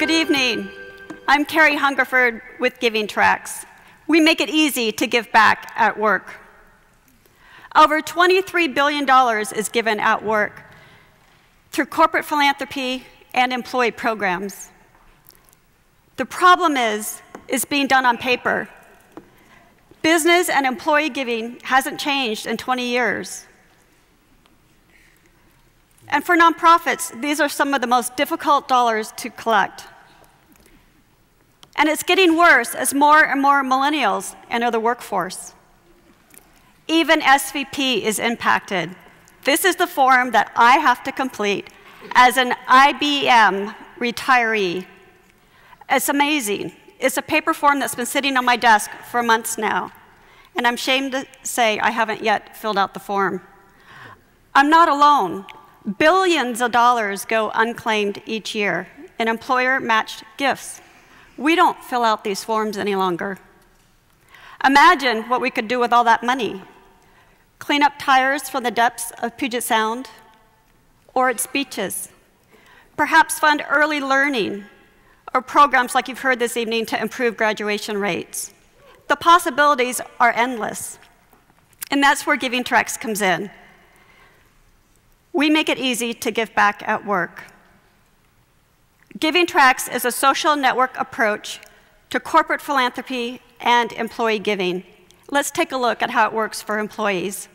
Good evening. I'm Carrie Hungerford with GIVINGtrax. We make it easy to give back at work. Over $23 billion is given at work through corporate philanthropy and employee programs. The problem is, it's being done on paper. Business and employee giving hasn't changed in 20 years. And for nonprofits, these are some of the most difficult dollars to collect. And it's getting worse as more and more millennials enter the workforce. Even SVP is impacted. This is the form that I have to complete as an IBM retiree. It's amazing. It's a paper form that's been sitting on my desk for months now, and I'm ashamed to say I haven't yet filled out the form. I'm not alone. Billions of dollars go unclaimed each year in employer matched gifts. We don't fill out these forms any longer. Imagine what we could do with all that money. Clean up tires from the depths of Puget Sound or its beaches. Perhaps fund early learning or programs like you've heard this evening to improve graduation rates. The possibilities are endless. And that's where GIVINGtrax comes in. We make it easy to give back at work. GIVINGtrax is a social network approach to corporate philanthropy and employee giving. Let's take a look at how it works for employees.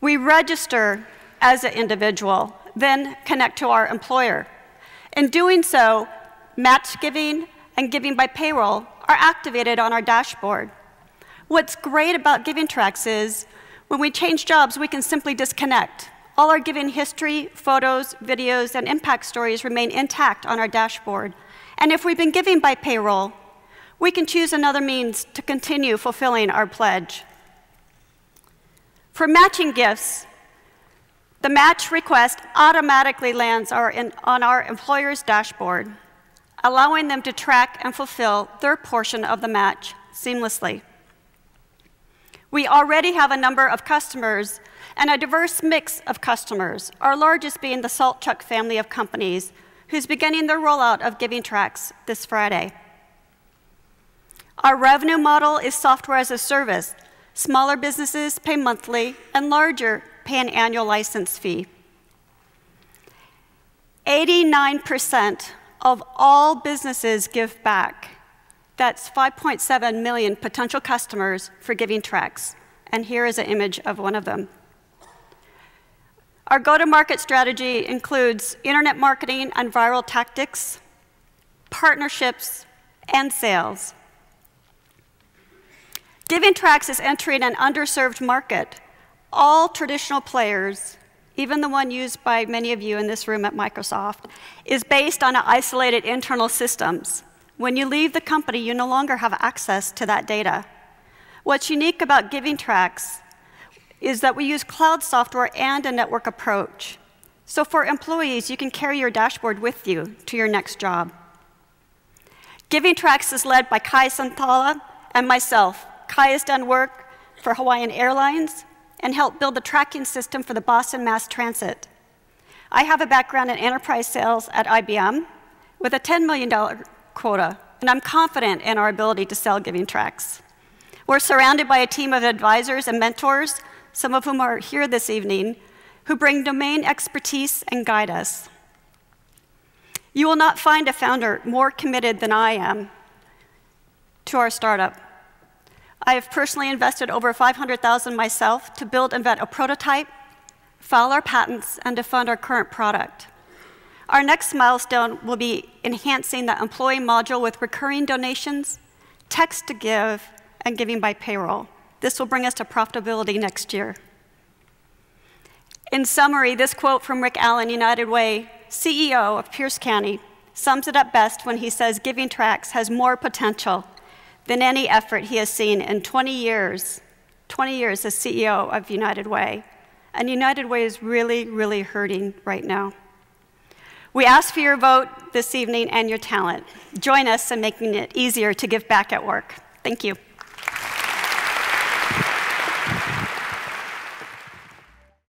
We register as an individual, then connect to our employer. In doing so, match giving and giving by payroll are activated on our dashboard. What's great about GIVINGtrax is when we change jobs, we can simply disconnect. All our giving history, photos, videos, and impact stories remain intact on our dashboard. And if we've been giving by payroll, we can choose another means to continue fulfilling our pledge. For matching gifts, the match request automatically lands our in, on our employer's dashboard, allowing them to track and fulfill their portion of the match seamlessly. We already have a number of customers and a diverse mix of customers, our largest being the Saltchuk family of companies, who's beginning their rollout of GIVINGtrax this Friday. Our revenue model is software as a service. Smaller businesses pay monthly, and larger pay an annual license fee. 89% of all businesses give back. That's 5.7 million potential customers for GIVINGtrax. And here is an image of one of them. Our go to market strategy includes internet marketing and viral tactics, partnerships, and sales. GIVINGtrax is entering an underserved market. All traditional players, even the one used by many of you in this room at Microsoft, is based on isolated internal systems. When you leave the company, you no longer have access to that data. What's unique about GIVINGtrax is that we use cloud software and a network approach. So for employees, you can carry your dashboard with you to your next job. GIVINGtrax is led by Kai Santala and myself. Kai has done work for Hawaiian Airlines and helped build the tracking system for the Boston Mass Transit. I have a background in enterprise sales at IBM with a $10 million quota, and I'm confident in our ability to sell GIVINGtrax. We're surrounded by a team of advisors and mentors, some of whom are here this evening, who bring domain expertise and guide us. You will not find a founder more committed than I am to our startup. I have personally invested over 500,000 myself to build and vet a prototype, file our patents, and to fund our current product. Our next milestone will be enhancing the employee module with recurring donations, text to give, and giving by payroll. This will bring us to profitability next year. In summary, this quote from Rick Allen, United Way, CEO of Pierce County, sums it up best when he says GIVINGtrax has more potential than any effort he has seen in 20 years, 20 years as CEO of United Way. And United Way is really, really hurting right now. We ask for your vote this evening and your talent. Join us in making it easier to give back at work. Thank you.